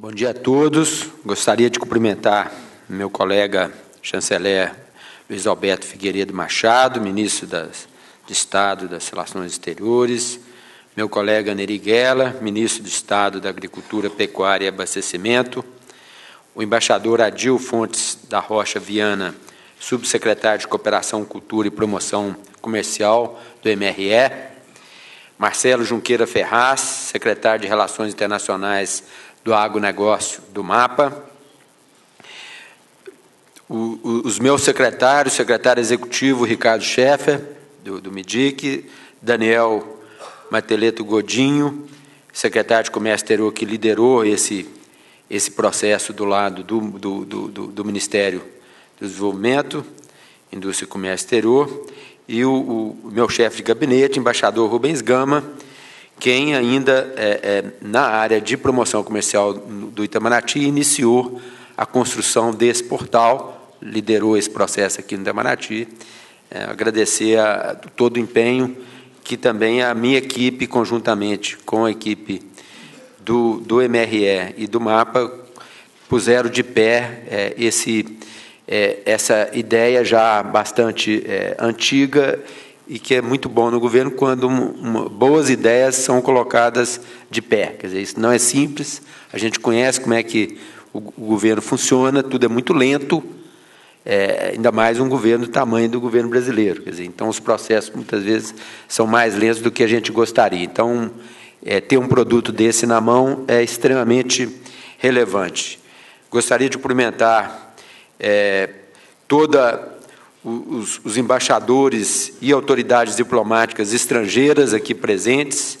Bom dia a todos. Gostaria de cumprimentar meu colega chanceler Luiz Alberto Figueiredo Machado, ministro das, de Estado das Relações Exteriores, meu colega Neri Guela, ministro de Estado da Agricultura, Pecuária e Abastecimento, o embaixador Adil Fontes da Rocha Viana, subsecretário de Cooperação, Cultura e Promoção Comercial do MRE, Marcelo Junqueira Ferraz, secretário de Relações Internacionais do Agronegócio do MAPA, o, o, os meus secretários, secretário executivo Ricardo Scheffer, do, do MIDIC, Daniel Mateleto Godinho, secretário de Comércio Exterior, que liderou esse, esse processo do lado do, do, do, do Ministério do Desenvolvimento, Indústria e Comércio Exterior, e o, o meu chefe de gabinete, embaixador Rubens Gama, quem ainda, é, é, na área de promoção comercial do Itamaraty, iniciou a construção desse portal, liderou esse processo aqui no Itamaraty. É, agradecer a, todo o empenho que também a minha equipe, conjuntamente com a equipe do, do MRE e do MAPA, puseram de pé é, esse, é, essa ideia já bastante é, antiga e que é muito bom no governo quando boas ideias são colocadas de pé. Quer dizer, isso não é simples, a gente conhece como é que o, o governo funciona, tudo é muito lento, é, ainda mais um governo do tamanho do governo brasileiro. Quer dizer, então, os processos, muitas vezes, são mais lentos do que a gente gostaria. Então, é, ter um produto desse na mão é extremamente relevante. Gostaria de cumprimentar é, toda os, os, embaixadores e autoridades diplomáticas estrangeiras aqui presentes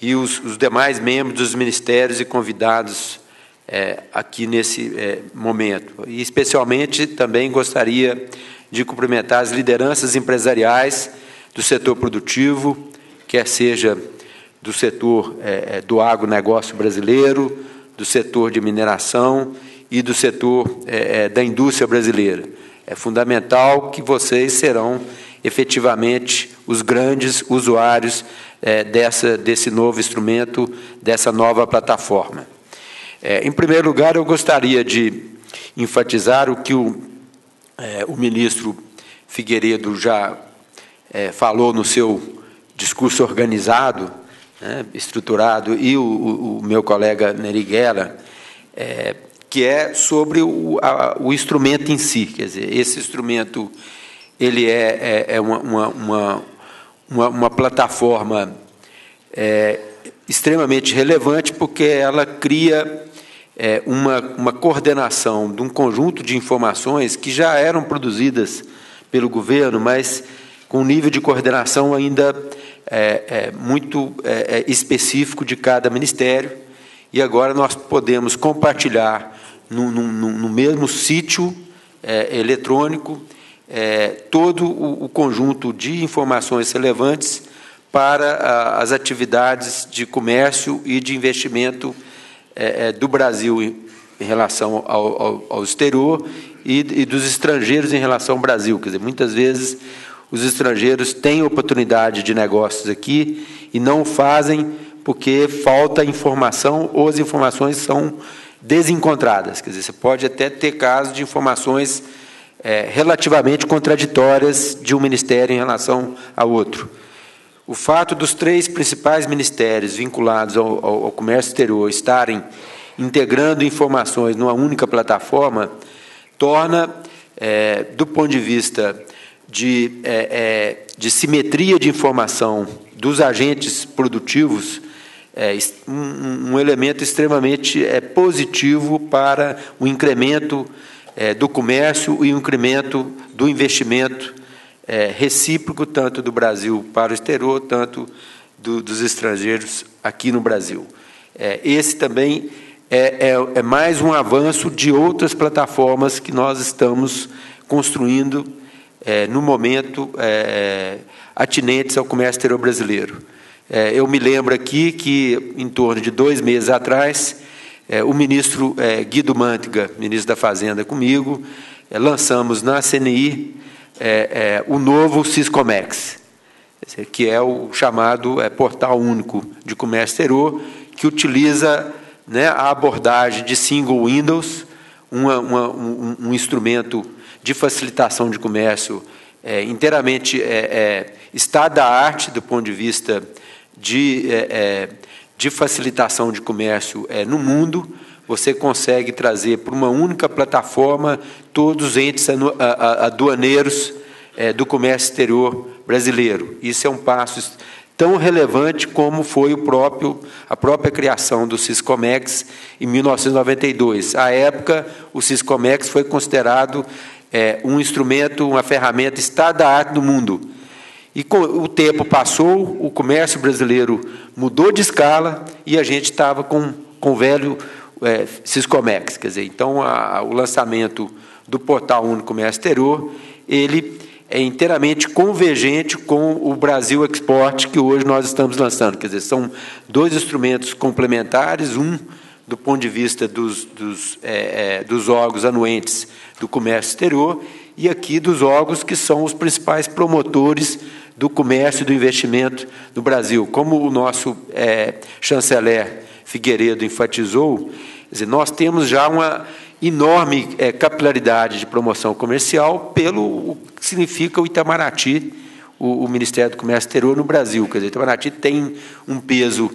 e os, os demais membros dos ministérios e convidados é, aqui nesse é, momento. E, especialmente, também gostaria de cumprimentar as lideranças empresariais do setor produtivo, quer seja do setor é, é do agronegócio brasileiro, do setor de mineração e do setor é, é, da indústria brasileira. É fundamental que vocês serão efetivamente os grandes usuários dessa, desse novo instrumento, dessa nova plataforma. É, em primeiro lugar, eu gostaria de enfatizar o que o, é, o ministro Figueiredo já é, falou no seu discurso organizado, né, estruturado, e o, o, o, meu colega Neriguela, é, que é sobre o, a, o instrumento em si. Quer dizer, esse instrumento ele é, é, é uma, uma, uma, uma, plataforma é, extremamente relevante porque ela cria é, uma, uma coordenação de um conjunto de informações que já eram produzidas pelo governo, mas com um nível de coordenação ainda é, é, muito é, é, específico de cada ministério. E agora nós podemos compartilhar no, no, no mesmo sítio é, eletrônico todo o, o, conjunto de informações relevantes para a, as atividades de comércio e de investimento é, é, do Brasil em, em relação ao, ao, ao exterior e, e, dos estrangeiros em relação ao Brasil. Quer dizer, muitas vezes os estrangeiros têm oportunidade de negócios aqui e não fazem porque falta informação ou as informações são desencontradas. Quer dizer, você pode até ter casos de informações é, relativamente contraditórias de um ministério em relação ao outro. O fato dos três principais ministérios vinculados ao, ao, ao comércio exterior estarem integrando informações numa única plataforma torna, é, do ponto de vista de, é, é, de simetria de informação dos agentes produtivos, é, um, um, elemento extremamente é, positivo para o incremento é, do comércio e o incremento do investimento é, recíproco, tanto do Brasil para o exterior, tanto do, dos estrangeiros aqui no Brasil. É, esse também é, é, é, mais um avanço de outras plataformas que nós estamos construindo é, no momento é, atinentes ao comércio exterior brasileiro. É, eu me lembro aqui que, em torno de dois meses atrás, o ministro Guido Mantega, ministro da Fazenda, comigo, lançamos na CNI é, é, o novo Ciscomex, que é o chamado é, portal único de comércio exterior, que utiliza né, a abordagem de single windows, uma, uma, um, um, instrumento de facilitação de comércio é, inteiramente é, é, estado da arte do ponto de vista de, é, é, de facilitação de comércio é, no mundo. Você consegue trazer para uma única plataforma todos os entes aduaneiros do comércio exterior brasileiro. Isso é um passo tão relevante como foi o próprio, a própria criação do Ciscomex em 1992. À época, o Ciscomex foi considerado é, um instrumento, uma ferramenta estado da arte do mundo. E o tempo passou, o comércio brasileiro mudou de escala e a gente estava com, com o velho é, Ciscomex. Quer dizer, então, a, o lançamento do Portal Único Comércio Exterior, ele é inteiramente convergente com o Brasil Export que hoje nós estamos lançando. Quer dizer, são dois instrumentos complementares, um do ponto de vista dos, dos, é, é, dos órgãos anuentes do comércio exterior e aqui dos órgãos que são os principais promotores do comércio e do investimento no Brasil. Como o nosso é, chanceler Figueiredo enfatizou, dizer, nós temos já uma enorme é, capilaridade de promoção comercial pelo que significa o Itamaraty, o, o, Ministério do Comércio Exterior no Brasil. Quer dizer, o Itamaraty tem um peso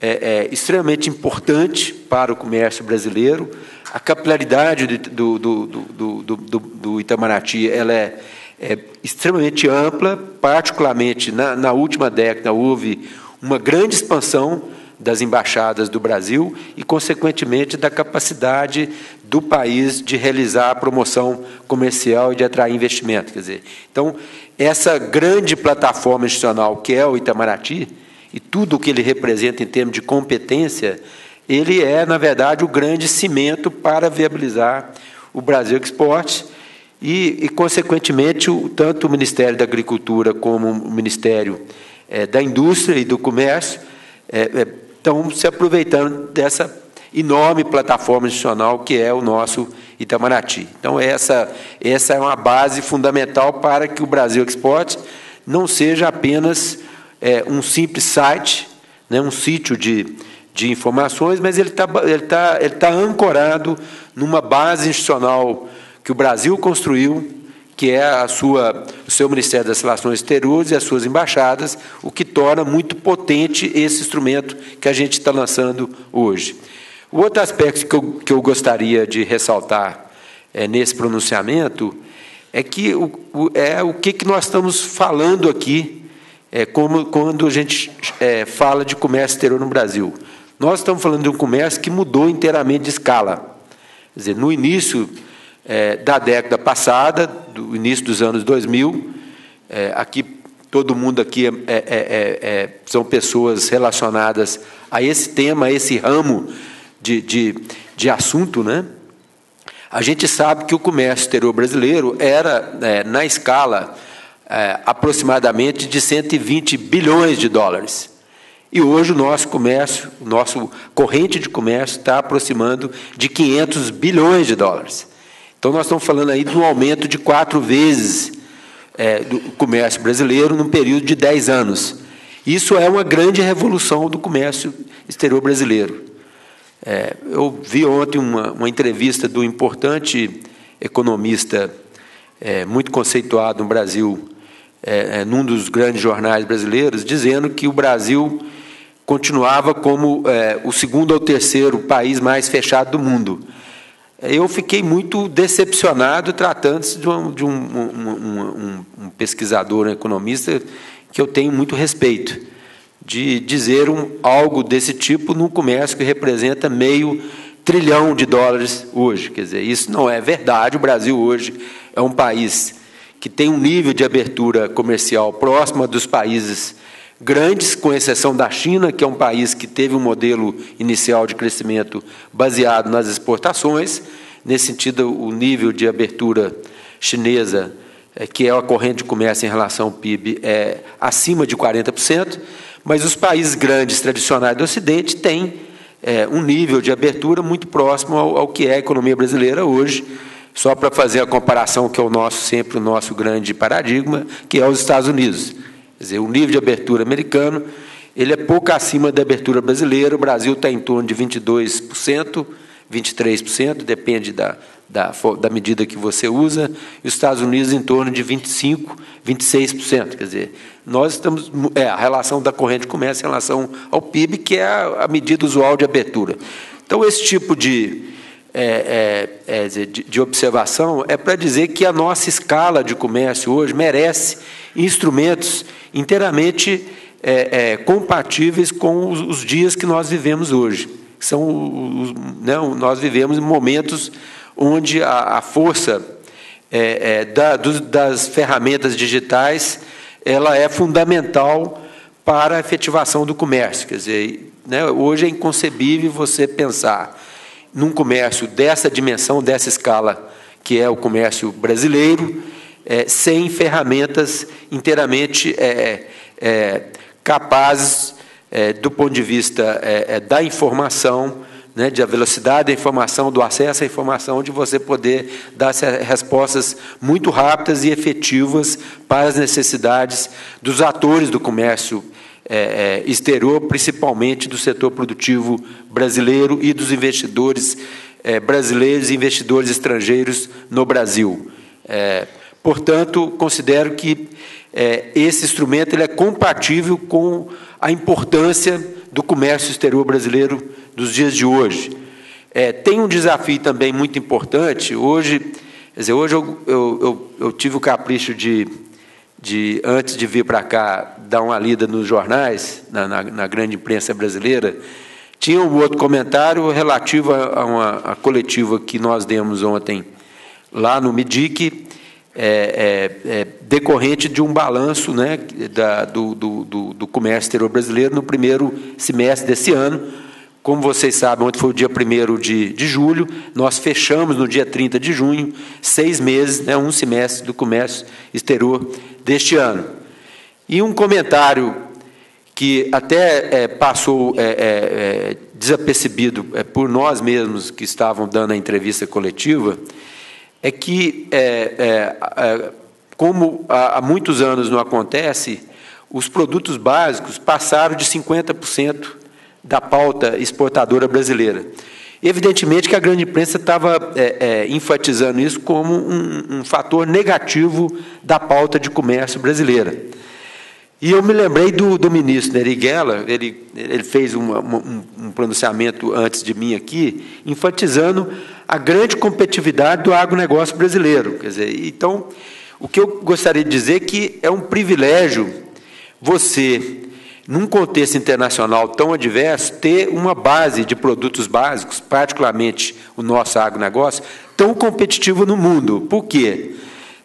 é, é, extremamente importante para o comércio brasileiro. A capilaridade do, do, do, do, do Itamaraty ela é, é, extremamente ampla, particularmente na, na última década houve uma grande expansão das embaixadas do Brasil e, consequentemente, da capacidade do país de realizar a promoção comercial e de atrair investimento. Quer dizer, então, essa grande plataforma institucional que é o Itamaraty, e tudo o que ele representa em termos de competência, ele é, na verdade, o grande cimento para viabilizar o Brasil Export e, e consequentemente, o, tanto o Ministério da Agricultura como o Ministério é, da Indústria e do Comércio é, é, estão se aproveitando dessa enorme plataforma institucional que é o nosso Itamaraty. Então, essa, essa é uma base fundamental para que o Brasil Export não seja apenas é, um simples site, né, um sítio de, de informações, mas ele está ele tá, ele tá ancorado numa base institucional que o Brasil construiu, que é a sua, o seu Ministério das Relações Exteriores e as suas embaixadas, o que torna muito potente esse instrumento que a gente está lançando hoje. O outro aspecto que eu, que eu gostaria de ressaltar é, nesse pronunciamento é que o, o, é o que, que nós estamos falando aqui é, como, quando a gente é, fala de comércio exterior no Brasil. Nós estamos falando de um comércio que mudou inteiramente de escala. Quer dizer, no início é, da década passada, do início dos anos 2000. É, aqui todo mundo aqui é, é, é, é, são pessoas relacionadas a esse tema, a esse ramo de, de, de assunto, né? A gente sabe que o comércio exterior brasileiro era, é, na escala, aproximadamente de 120 bilhões de dólares. E hoje o nosso comércio, o nosso corrente de comércio está aproximando de 500 bilhões de dólares. Então, nós estamos falando aí de um aumento de quatro vezes é, do comércio brasileiro num período de dez anos. Isso é uma grande revolução do comércio exterior brasileiro. É, eu vi ontem uma, uma, entrevista do importante economista é, muito conceituado no Brasil, é, é, num dos grandes jornais brasileiros, dizendo que o Brasil continuava como é, o segundo ou terceiro país mais fechado do mundo eu fiquei muito decepcionado tratando-se de, um, de um, um, um, pesquisador, um economista, que eu tenho muito respeito, de dizer algo desse tipo num comércio que representa meio trilhão de dólares hoje. Quer dizer, isso não é verdade. O Brasil hoje é um país que tem um nível de abertura comercial próximo dos países grandes, com exceção da China, que é um país que teve um modelo inicial de crescimento baseado nas exportações. Nesse sentido, o nível de abertura chinesa, é, que é a corrente de comércio em relação ao PIB, é acima de 40%, mas os países grandes tradicionais do Ocidente têm é, um nível de abertura muito próximo ao, ao que é a economia brasileira hoje, só para fazer a comparação que é o nosso sempre o nosso grande paradigma, que é os Estados Unidos. Quer dizer, o nível de abertura americano ele é pouco acima da abertura brasileira. O Brasil está em torno de 22%, 23%, depende da, da, da medida que você usa, e os Estados Unidos em torno de 25%, 26%. Quer dizer, nós estamos. É, a relação da corrente de comércio em relação ao PIB, que é a, a medida usual de abertura. Então, esse tipo de, é, é, é, de, de observação é para dizer que a nossa escala de comércio hoje merece instrumentos inteiramente é, é, compatíveis com os, os, dias que nós vivemos hoje. São os, não, né, nós vivemos momentos onde a, a força é, é, da, das ferramentas digitais ela é fundamental para a efetivação do comércio. Quer dizer, né, hoje é inconcebível você pensar num comércio dessa dimensão, dessa escala, que é o comércio brasileiro, é, sem ferramentas inteiramente é, é, capazes, é, do ponto de vista é, da informação, né, de a velocidade da informação, do acesso à informação, de você poder dar respostas muito rápidas e efetivas para as necessidades dos atores do comércio é, é, exterior, principalmente do setor produtivo brasileiro e dos investidores é, brasileiros e investidores estrangeiros no Brasil. É, portanto, considero que é, esse instrumento ele é compatível com a importância do comércio exterior brasileiro dos dias de hoje. É, tem um desafio também muito importante. Hoje, dizer, hoje eu, eu, eu, eu tive o capricho de, de, antes de vir para cá, dar uma lida nos jornais, na, na, na, grande imprensa brasileira. Tinha um outro comentário relativo a uma a coletiva que nós demos ontem lá no MIDIC, é, é, é, decorrente de um balanço né, da, do, do, do comércio exterior brasileiro no primeiro semestre desse ano, como vocês sabem, ontem foi o dia 1 de, de julho, nós fechamos no dia 30 de junho, seis meses, né, um semestre do comércio exterior deste ano. E um comentário que até é, passou é, é, é desapercebido é, por nós mesmos que estavam dando a entrevista coletiva, é que, é, como há, há muitos anos não acontece, os produtos básicos passaram de 50% da pauta exportadora brasileira. Evidentemente que a grande imprensa estava é, é, enfatizando isso como um, um, fator negativo da pauta de comércio brasileira. E eu me lembrei do, do ministro Neri Geller, ele, ele fez uma, um, pronunciamento antes de mim aqui, enfatizando a grande competitividade do agronegócio brasileiro. Quer dizer, então, o que eu gostaria de dizer é que é um privilégio você num contexto internacional tão adverso, ter uma base de produtos básicos, particularmente o nosso agronegócio, tão competitivo no mundo. Por quê?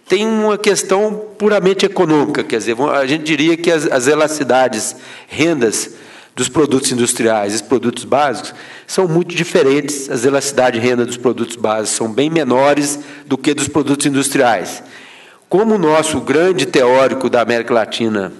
Tem uma questão puramente econômica, quer dizer, a gente diria que as, as elasticidades, rendas dos produtos industriais e produtos básicos são muito diferentes. As elasticidades de renda dos produtos básicos são bem menores do que dos produtos industriais. Como o nosso grande teórico da América Latina,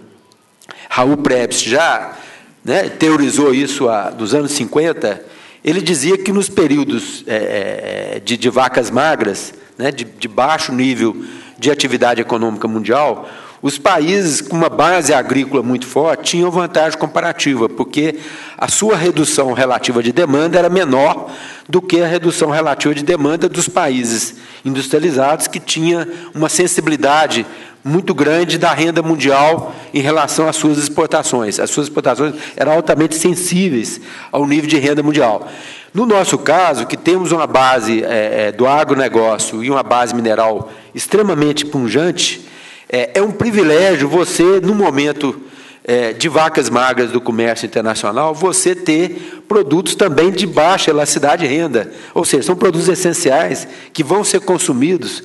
Raul Prebst já né, teorizou isso há, dos anos 50, ele dizia que nos períodos é, é, de, de, vacas magras, né, de, de baixo nível de atividade econômica mundial, os países com uma base agrícola muito forte tinham vantagem comparativa, porque a sua redução relativa de demanda era menor do que a redução relativa de demanda dos países industrializados, que tinha uma sensibilidade muito grande da renda mundial em relação às suas exportações. As suas exportações eram altamente sensíveis ao nível de renda mundial. No nosso caso, que temos uma base é, é do agronegócio e uma base mineral extremamente punjante, é, é um privilégio você, no momento é, de vacas magras do comércio internacional, você ter produtos também de baixa elasticidade de renda. Ou seja, são produtos essenciais que vão ser consumidos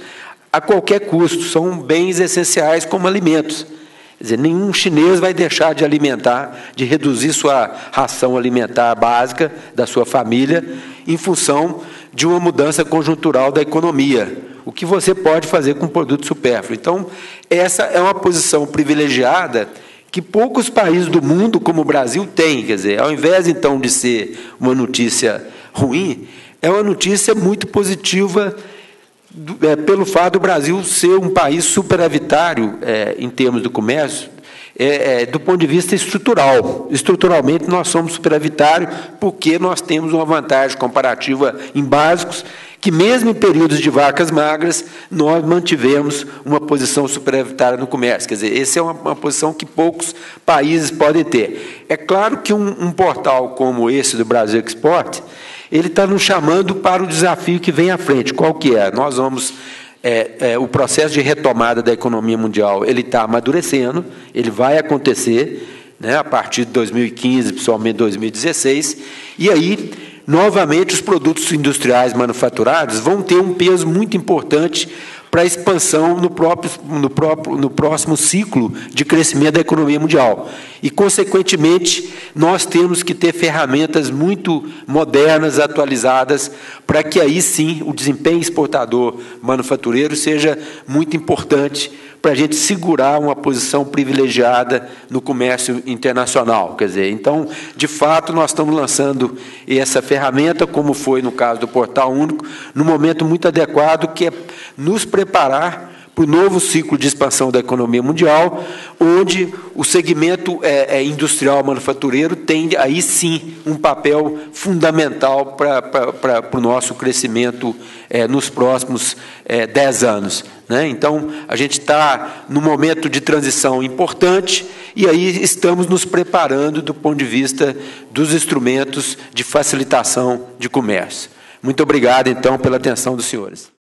a qualquer custo, são bens essenciais como alimentos. Quer dizer, nenhum chinês vai deixar de alimentar, de reduzir sua ração alimentar básica da sua família em função de uma mudança conjuntural da economia. O que você pode fazer com produto supérfluo. Então, essa é uma posição privilegiada que poucos países do mundo, como o Brasil, têm. Quer dizer, ao invés então de ser uma notícia ruim, é uma notícia muito positiva é, pelo fato do Brasil ser um país superavitário é, em termos do comércio, é, é, do ponto de vista estrutural. Estruturalmente, nós somos superavitários porque nós temos uma vantagem comparativa em básicos, que mesmo em períodos de vacas magras, nós mantivemos uma posição superavitária no comércio. Quer dizer, essa é uma, uma posição que poucos países podem ter. É claro que um, um portal como esse do Brasil Export, ele está nos chamando para o desafio que vem à frente. Qual que é? Nós vamos é, é, o processo de retomada da economia mundial ele está amadurecendo, ele vai acontecer né, a partir de 2015, principalmente 2016, e aí, novamente, os produtos industriais manufaturados vão ter um peso muito importante para expansão no, próprio, no, próprio, no próximo ciclo de crescimento da economia mundial. E, consequentemente, nós temos que ter ferramentas muito modernas, atualizadas, para que aí sim o desempenho exportador manufatureiro seja muito importante para a gente segurar uma posição privilegiada no comércio internacional. Quer dizer, então, de fato, nós estamos lançando essa ferramenta, como foi no caso do Portal Único, no momento muito adequado, que é nos preparar para o novo ciclo de expansão da economia mundial, onde o segmento é, é industrial manufatureiro tem, aí sim, um papel fundamental para, para, para o nosso crescimento é, nos próximos é, dez anos. Né? Então, a gente está num momento de transição importante e aí estamos nos preparando do ponto de vista dos instrumentos de facilitação de comércio. Muito obrigado, então, pela atenção dos senhores.